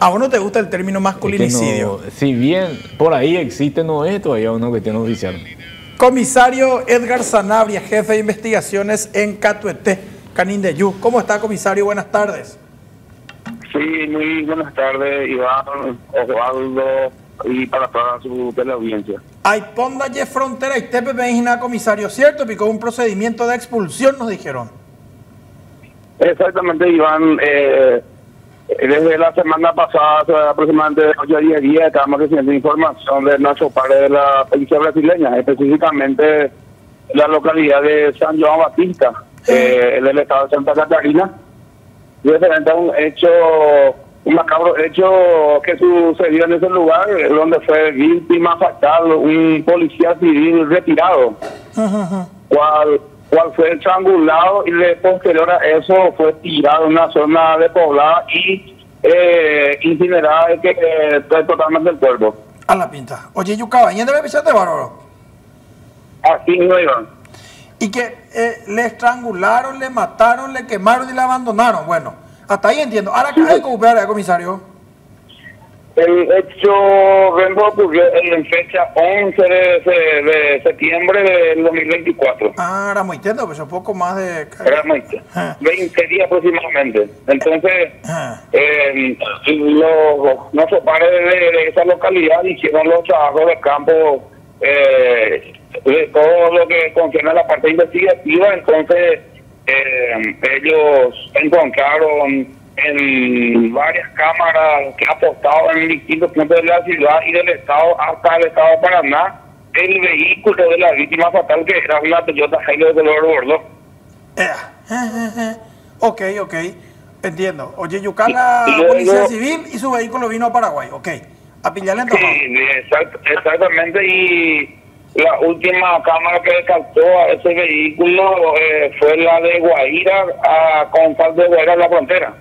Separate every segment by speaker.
Speaker 1: ¿A vos no te gusta el término masculinicidio?
Speaker 2: si bien por ahí existe, no es todavía una cuestión oficial.
Speaker 1: Comisario Edgar Sanabria, jefe de investigaciones en Catuete, Canindeyú. ¿Cómo está, comisario? Buenas tardes.
Speaker 3: Sí, muy buenas tardes, Iván, Osvaldo y para toda su teleaudiencia.
Speaker 1: Hay ponda y frontera y tepe comisario, ¿cierto? Picó un procedimiento de expulsión, nos dijeron.
Speaker 3: Exactamente, Iván. Eh, desde la semana pasada, aproximadamente 8 a 10 días, estamos recibiendo información de nuestro padre de la policía brasileña, específicamente la localidad de San Joan Batista, eh, del estado de Santa Catarina, referente a un hecho, un macabro hecho que sucedió en ese lugar, donde fue víctima fatal un policía civil retirado, cual cual fue estrangulado y de posterior a eso fue tirado en una zona de poblada y eh, incinerada que eh, totalmente el cuerpo.
Speaker 1: A la pinta. Oye, Yucaba, ¿y debe pisarte bárbaro?
Speaker 3: Así no iban.
Speaker 1: Y que eh, le estrangularon, le mataron, le quemaron y le abandonaron. Bueno, hasta ahí entiendo. Ahora, ¿qué hay que comisario?
Speaker 3: El hecho vengo ocurrió en fecha 11 de, septiembre del 2024.
Speaker 1: Ah, era muy tierno, pues un poco más de...
Speaker 3: Era muy 20 días aproximadamente. Entonces, eh, los, nuestros padres de, esa localidad hicieron los trabajos de campo eh, de todo lo que concierne a la parte investigativa. Entonces, eh, ellos encontraron en varias cámaras que ha apostado en distintos puntos de la ciudad y del estado hasta el estado de Paraná el vehículo de la víctima fatal que era una Toyota Hilux de color gordo.
Speaker 1: Eh, ok, ok, entiendo. Oye, Yucala, policía civil y su vehículo vino a Paraguay, ok. A pillarle en
Speaker 3: Sí, exactamente, y la última cámara que captó a ese vehículo eh, fue la de Guaira a, con de Guaira en la frontera.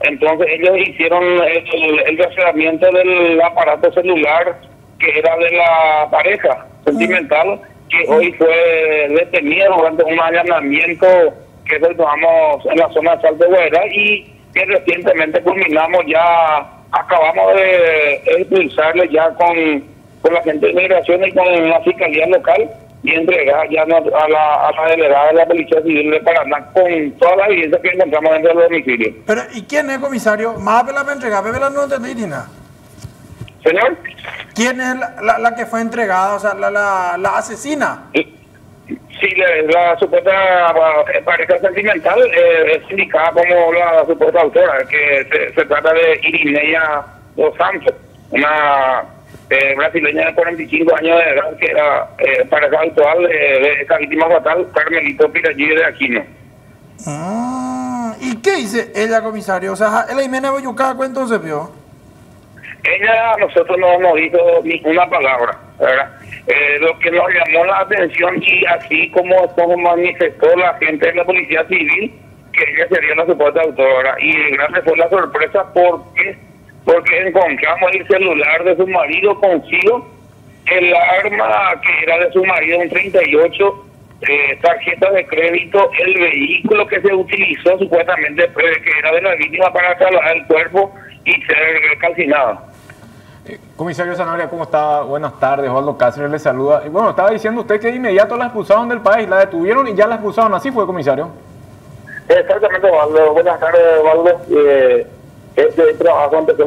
Speaker 3: Entonces ellos hicieron el, el del aparato celular que era de la pareja sentimental, que hoy fue detenido durante un allanamiento que efectuamos en la zona de Salto y que recientemente culminamos ya, acabamos de expulsarle ya con, con la gente de inmigración y con la fiscalía local y entregar ya a la, a la delegada de la Policía Civil de Paraná con toda la evidencia que encontramos dentro del domicilio.
Speaker 1: Pero, ¿y quién es, comisario? Más la va a entregar, la no entendí, nada.
Speaker 3: ¿Señor?
Speaker 1: ¿Quién es la, la, que fue entregada, o sea, la, la, la asesina?
Speaker 3: Sí, la, supuesta pareja sentimental eh, es indicada como la supuesta autora, que se, trata de Irinea Dos Santos, una eh, brasileña de 45 años de edad, que era eh, pareja actual de, esta víctima fatal, Carmelito Pirallí de Aquino.
Speaker 1: Ah, ¿y qué dice ella, comisario? O sea, ¿el Jimena Boyucá entonces vio?
Speaker 3: Ella a nosotros no nos dijo ninguna palabra, ¿verdad? Eh, lo que nos llamó la atención y así como, como manifestó la gente de la Policía Civil, que ella sería la supuesta autora. Y grande fue la sorpresa porque porque encontramos el celular de su marido consigo, el arma que era de su marido, un 38, eh, tarjeta de crédito, el vehículo que se utilizó supuestamente eh, que era de la víctima para trasladar el cuerpo y ser calcinado.
Speaker 2: Eh, comisario Zanahoria, ¿cómo está? Buenas tardes, Osvaldo Cáceres le saluda. Y bueno, estaba diciendo usted que de inmediato la expulsaron del país, la detuvieron y ya la expulsaron, ¿así fue, comisario?
Speaker 3: Exactamente, Osvaldo. Buenas tardes, Osvaldo. Eh, este trabajo empezó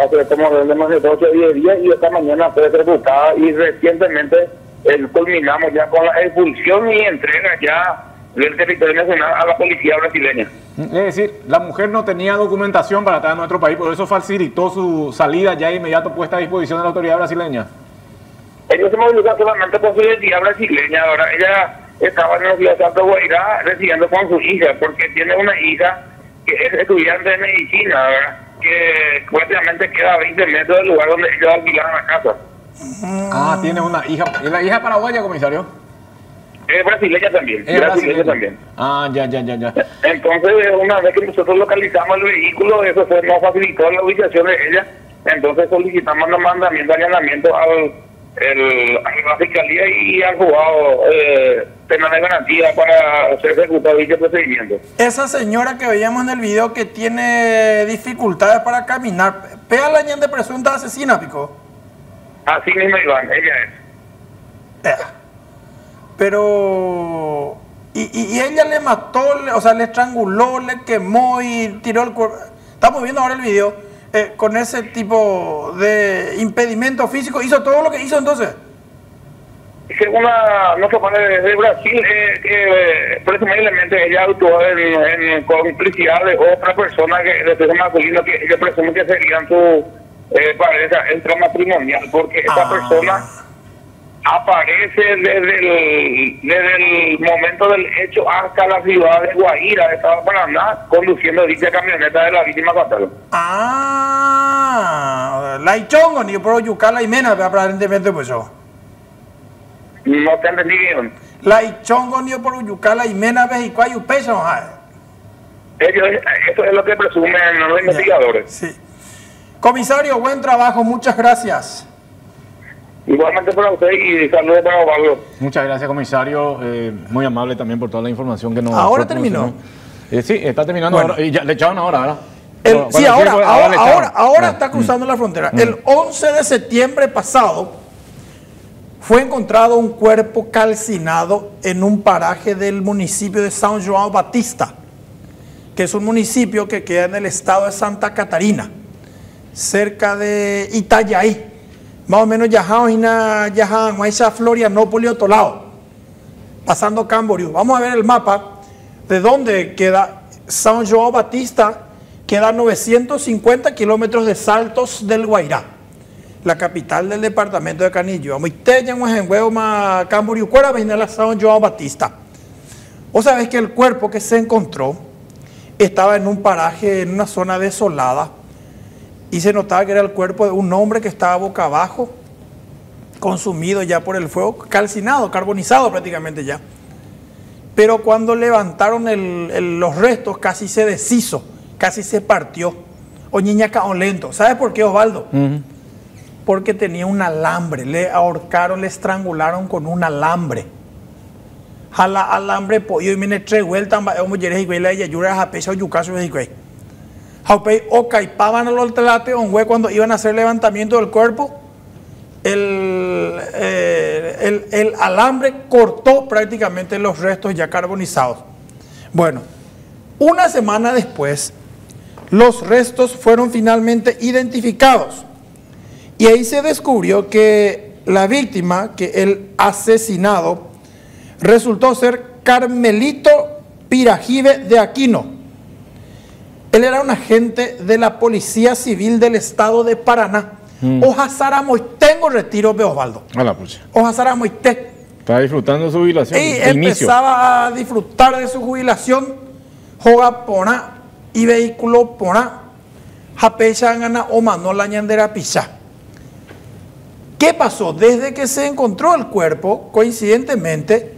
Speaker 3: hace como de más de 12 o 10 días y esta mañana fue ejecutada y recientemente el, culminamos ya con la expulsión y entrega ya del territorio nacional a la policía brasileña.
Speaker 2: Es decir, la mujer no tenía documentación para estar en nuestro país, por eso facilitó su salida ya inmediato puesta a disposición de la autoridad brasileña.
Speaker 3: Ellos se movilizaron solamente con su identidad brasileña, ahora ella estaba en la ciudad de Santo Guairá residiendo con su hija, porque tiene una hija que es estudiante de medicina, ¿verdad? que prácticamente queda a 20 metros del lugar donde ellos alquilaron la casa.
Speaker 2: Ah, tiene una hija. ¿Y la hija paraguaya, comisario?
Speaker 3: Es brasileña también. Es brasileña, también.
Speaker 2: Ah, ya, ya, ya, ya.
Speaker 3: Entonces, una vez que nosotros localizamos el vehículo, eso fue, nos facilitó la ubicación de ella. Entonces solicitamos un mandamiento de allanamiento al, el, a la fiscalía y al juzgado eh, de garantía para ser ejecutado dicho procedimiento.
Speaker 1: Esa señora que veíamos en el video que tiene dificultades para caminar, ¿pega la de presunta asesina, Pico?
Speaker 3: Así mismo, Iván, ella es.
Speaker 1: Pero... Y, y, y ella le mató, o sea, le estranguló, le quemó y tiró el cuerpo. Estamos viendo ahora el video. eh, con ese tipo de impedimento físico, hizo todo lo que hizo entonces.
Speaker 3: Según la, nuestra parte de, de Brasil, eh, eh, presumiblemente ella actuó en, en complicidad de otra persona que de sexo masculino que yo presumo que serían su eh, pareja extramatrimonial, porque esta
Speaker 1: Ah.
Speaker 3: persona aparece desde el, desde el momento del hecho hasta la ciudad de Guaira, de Estado Paraná, conduciendo dicha camioneta de la víctima fatal.
Speaker 1: Ah, la ichongo, ni yo puedo yucar y mena, aparentemente pues yo.
Speaker 3: No te entendí bien.
Speaker 1: La ichongo, ni yo puedo yucar y mena, ve y cuayo peso,
Speaker 3: Ellos, eso es lo que presumen los investigadores.
Speaker 1: Sí. Comisario, buen trabajo, muchas gracias.
Speaker 3: Igualmente para usted y saludos para Osvaldo.
Speaker 2: Muchas gracias, comisario. Eh, muy amable también por toda la información que nos
Speaker 1: Ahora terminó.
Speaker 2: Eh, sí, está terminando
Speaker 1: Bueno.
Speaker 2: ahora. Y ya, le echaron ahora, ¿verdad?
Speaker 1: El-
Speaker 2: Bueno,
Speaker 1: sí, ahora,
Speaker 2: pues,
Speaker 1: ahora, ahora, ahora
Speaker 2: Ah,
Speaker 1: está
Speaker 2: mm.
Speaker 1: cruzando la frontera. El 11 de septiembre pasado fue encontrado un cuerpo calcinado en un paraje del municipio de San João Batista, que es un municipio que queda en el estado de Santa Catarina, cerca de Itajaí. Más o menos Yajaina, Yajan, esa Florianópolis, otro lado, pasando Camboriú. Vamos a ver el mapa de dónde queda San João Batista, queda a 950 kilómetros de Saltos del Guairá, la capital del departamento de Canillo. Amoiteña, Huejenhuevo, Ma Camboriú, Cuera, viene la San João Batista. Vos sabés que el cuerpo que se encontró estaba en un paraje, en una zona desolada, y se notaba que era el cuerpo de un hombre que estaba boca abajo, consumido ya por el fuego, calcinado, carbonizado prácticamente ya. Pero cuando levantaron el- los restos, casi se deshizo, casi se partió. O niña lento. ¿Sabes por qué, Osvaldo?
Speaker 2: Ujú.
Speaker 1: Porque tenía un alambre. Le ahorcaron, le estrangularon con un alambre. Jala alambre pollo y mene tres vueltas, como yeres y la yayura a pesa o yucaso y güey. Jaupey o caipaban al telate un güey cuando iban a hacer levantamiento del cuerpo. El, eh, el, el alambre cortó prácticamente los restos ya carbonizados. Bueno, una semana después, los restos fueron finalmente identificados. Y ahí se descubrió que la víctima, que el asesinado, resultó ser Carmelito Pirajive de Aquino. Él era un agente de la Policía Civil del Estado de Paraná. Oja Sara tengo retiro de Osvaldo.
Speaker 2: A la pucha.
Speaker 1: Oja Sara Moité.
Speaker 2: Está disfrutando su jubilación.
Speaker 1: Y
Speaker 2: inicio.
Speaker 1: empezaba a disfrutar de su jubilación, joga pona y vehículo pona, japecha gana o mano la ñandera picha. ¿Qué pasó? Desde que se encontró el cuerpo, coincidentemente,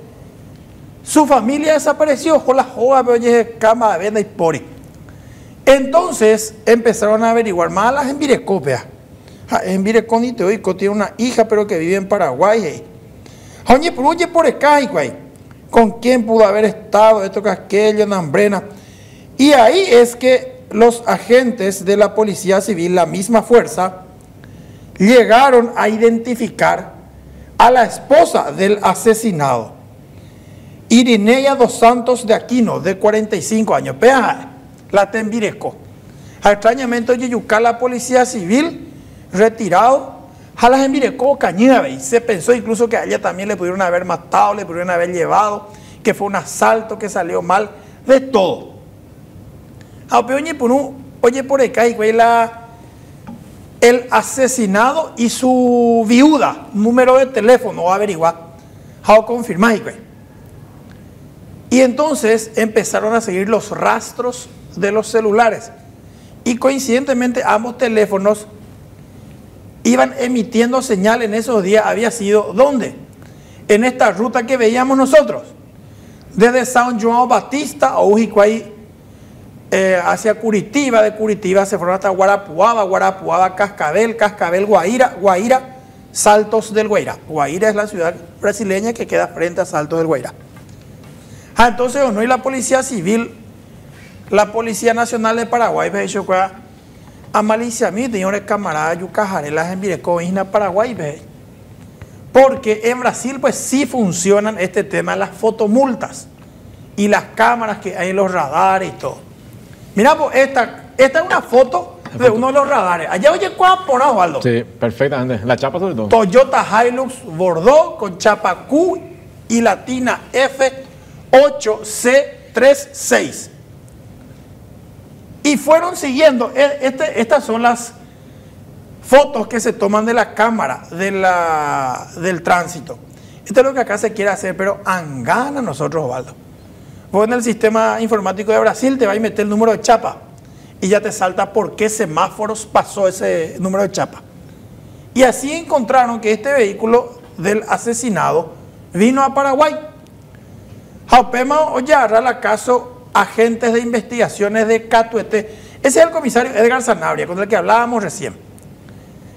Speaker 1: su familia desapareció, jola joga, oye, cama, venda y pori. Entonces empezaron a averiguar más las envirecópeas. En Vireconito tiene una hija, pero que vive en Paraguay. eh. Oye por güey. ¿Con quién pudo haber estado esto que aquello en Ambrena? Y ahí es que los agentes de la Policía Civil, la misma fuerza, llegaron a identificar a la esposa del asesinado, Irinea dos Santos de Aquino, de 45 años. Pea, la Tembireco. Extrañamente, oye, yuca la Policía Civil, retirado, Jalas en Mireco, Cañiave, y se pensó incluso que a ella también le pudieron haber matado, le pudieron haber llevado, que fue un asalto, que salió mal, de todo. Oye, por acá, y la, el asesinado y su viuda, número de teléfono, averiguar, how. Y entonces empezaron a seguir los rastros de los celulares. Y coincidentemente ambos teléfonos iban emitiendo señal en esos días. Había sido, ¿dónde? En esta ruta que veíamos nosotros. Desde San João Batista o Ujicuay eh, hacia Curitiba, de Curitiba se fueron hasta Guarapuava, Guarapuava, Cascabel, Cascabel, Guaira, Guaira, Saltos del Guaira. Guaira es la ciudad brasileña que queda frente a Saltos del Guaira. Ah, entonces, ¿o no? Y la Policía Civil, la Policía Nacional de Paraguay, ve hecho a malicia mi señores camaradas, yucajarelas en Vireco, Isla Paraguay, ve. Porque en Brasil, pues sí funcionan este tema las fotomultas y las cámaras que hay en los radares y todo. Mira, pues esta, esta es una foto de uno de los radares. Allá oye cuál por Osvaldo.
Speaker 2: Sí, perfectamente. La chapa sobre todo.
Speaker 1: Toyota Hilux Bordeaux con chapa Q y latina F8C36. Y fueron siguiendo, e- este- estas son las fotos que se toman de la cámara de la, del tránsito. Esto es lo que acá se quiere hacer, pero angana nosotros, Osvaldo. Vos en el sistema informático de Brasil te va a meter el número de chapa y ya te salta por qué semáforos pasó ese número de chapa. Y así encontraron que este vehículo del asesinado vino a Paraguay. Jaupema Ollarra, la caso agentes de investigaciones de Catuete. Ese es el comisario Edgar Sanabria, con el que hablábamos recién.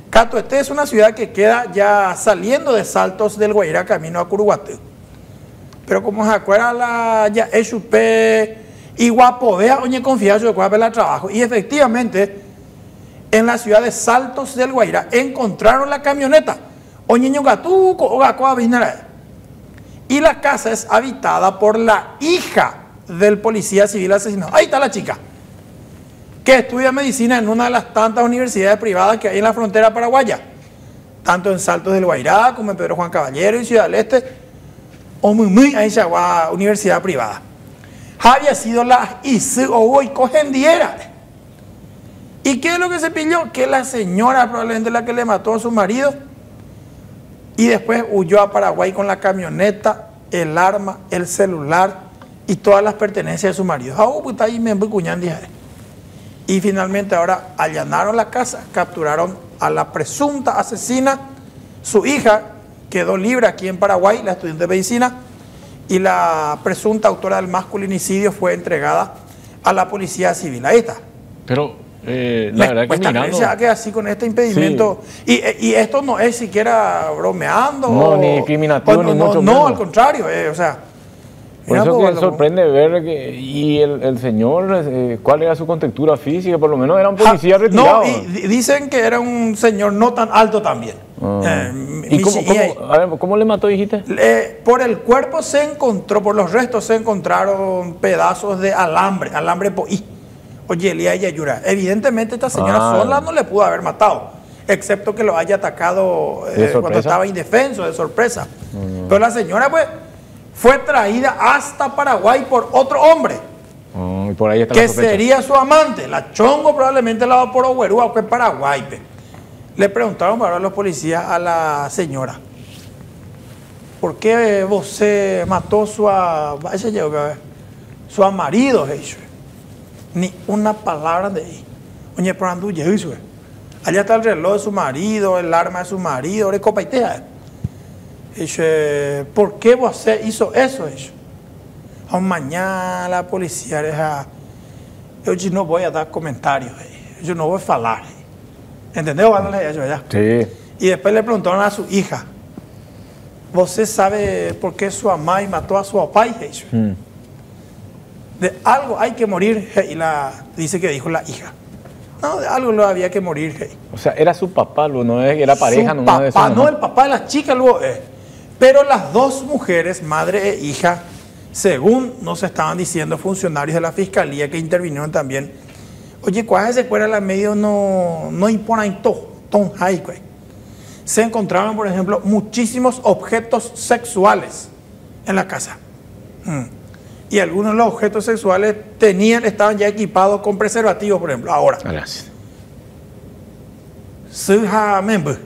Speaker 1: Catuete es una ciudad que queda ya saliendo de Saltos del Guairá camino a Curuguatú. Pero como se acuerda la ya Echupé y Guapovea, oye confianza de cuál la trabajo. Y efectivamente, en la ciudad de Saltos del Guairá encontraron la camioneta. Oñeño Gatuco o Gacoa Vinara. Y la casa es habitada por la hija del policía civil asesinado. Ahí está la chica, que estudia medicina en una de las tantas universidades privadas que hay en la frontera paraguaya, tanto en Saltos del Guairá como en Pedro Juan Caballero y Ciudad del Este, o muy muy ahí se llama universidad privada. Había sido la ICE o cogendiera. ¿Y qué es lo que se pilló? Que la señora probablemente la que le mató a su marido y después huyó a Paraguay con la camioneta, el arma, el celular y todas las pertenencias de su marido. Ah, oh. Y finalmente ahora allanaron la casa, capturaron a la presunta asesina, su hija quedó libre aquí en Paraguay, la estudiante de medicina, y la presunta autora del masculinicidio fue entregada a la policía civil. Ahí está.
Speaker 2: Pero eh, la verdad que mirando...
Speaker 1: creer que así con este impedimento. Y, y esto no es siquiera bromeando.
Speaker 2: No,
Speaker 1: o-
Speaker 2: ni discriminativo,
Speaker 1: o
Speaker 2: ni
Speaker 1: no,
Speaker 2: mucho
Speaker 1: No,
Speaker 2: menos.
Speaker 1: al contrario. eh, o sea,
Speaker 2: Por eso que sorprende ver que... Y el, el señor, eh, ¿cuál era su contextura física? Por lo menos era un policía retirado.
Speaker 1: No, y di- dicen que era un señor no tan alto también.
Speaker 2: Ah.
Speaker 1: Eh,
Speaker 2: ¿Y cómo,
Speaker 1: Michi-
Speaker 2: cómo- a ver, cómo le mató, dijiste?
Speaker 1: Eh, por el cuerpo se encontró, por los restos se encontraron pedazos de alambre, alambre poí, oye, Elía y Yayura. Evidentemente esta señora
Speaker 2: Ah.
Speaker 1: sola no le pudo haber matado, excepto que lo haya atacado eh, cuando estaba indefenso, de sorpresa. Pero la señora pues fue traída hasta Paraguay por otro hombre,
Speaker 2: y por ahí está la
Speaker 1: que sería su amante. La chongo probablemente la va por Oguerúa, que es Paraguay. pe. Le preguntaron para los policías a la señora, ¿por qué você mató su, a, ese llegó que ver, su a marido? Eso? Ni una palabra de ahí. Oye, pero andu eso. Allá está el reloj de su marido, el arma de su marido, de copa y tea. Dice, ¿por qué você hizo eso? Eso. A mañana la policía deja. Eu disse, não vou dar comentários, eu não vou falar. Ándale, eso, ya.
Speaker 2: Sí.
Speaker 1: Y después le preguntaron a su hija, ¿Você sabe por qué su mamá mató a su papá? Eso?
Speaker 2: Mm.
Speaker 1: De algo hay que morir, y la, dice que dijo la hija. No, de algo lo había que morir. hey.
Speaker 2: O sea, era su papá, lo- no es, era pareja
Speaker 1: Su
Speaker 2: nomás de
Speaker 1: papá, no
Speaker 2: mamá.
Speaker 1: el papá de la chica luego es. Pero las dos mujeres, madre e hija, según nos estaban diciendo funcionarios de la fiscalía que intervinieron también, oye, ¿cuál se cuera la medio no, no imponen todo, ton? Se encontraron, por ejemplo, muchísimos objetos sexuales en la casa. Mm. Y algunos de los objetos sexuales tenían, estaban ya equipados con preservativos, por ejemplo. Ahora,
Speaker 2: Gracias.
Speaker 1: Suja Membe.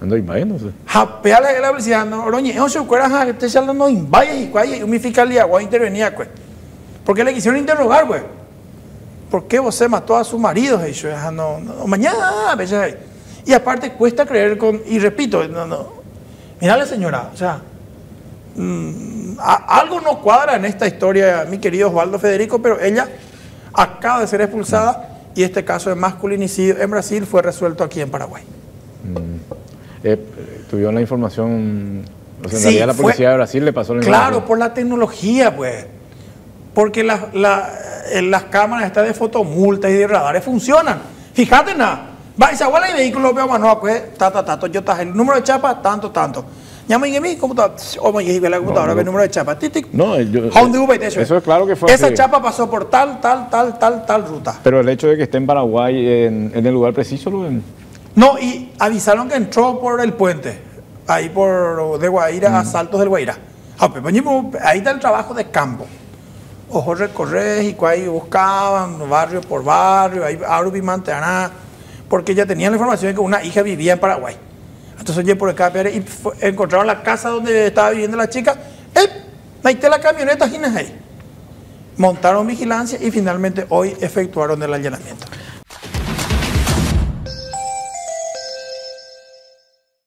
Speaker 2: Ando imaginándose.
Speaker 1: Japeala que la policía no oroñe, no se acuerdan ja que te salen no invaya y cuál mi fiscalía voy a intervenir pues. Porque le quisieron interrogar, pues. ¿Por qué usted mató a su marido? Yo, "Ah, no, no, mañana. Y aparte cuesta creer con, y repito, no, no. Mirale señora, o sea, mm, a- algo no cuadra en esta historia, mi querido Osvaldo Federico, pero ella acaba de ser expulsada y este caso de masculinicidio en Brasil fue resuelto aquí en Paraguay.
Speaker 2: Eh, tuvieron la información. O sea, en
Speaker 1: Sí,
Speaker 2: realidad la
Speaker 1: fue-
Speaker 2: policía de Brasil le pasó la
Speaker 1: Claro,
Speaker 2: información.
Speaker 1: por la tecnología, pues. porque la- la- las cámaras estas de fotomulta y de radares funcionan. Fíjate nada. Va, y se abuela el vehículo, veo mano, pues, ta, ta, ta, Toyota, el número de chapa, tanto, tanto. Llama y mi computadora, o me lleve la computadora, ve el número de chapa, tic.
Speaker 2: No, yo-
Speaker 1: ¿Dónde hubo eso?
Speaker 2: eso es claro que fue
Speaker 1: Esa chapa pasó por tal, tal, tal, tal, tal ruta.
Speaker 2: Pero el hecho de que esté en Paraguay, en, el lugar preciso, lo ven.
Speaker 1: No, y avisaron que entró por el puente, ahí por de Guaira, a Saltos del Guaira. Ah, pues, ponemos- ahí está el trabajo de campo. Ojo recorrer y ahí buscaban barrio por barrio, ahí Arubi Mantaná, porque ya tenían la información de que una hija vivía en Paraguay. Entonces oye por acá y encontraron la casa donde estaba viviendo la chica, ¡eh! Metí la camioneta, ¿quién es ahí? Montaron vigilancia y finalmente hoy efectuaron el allanamiento.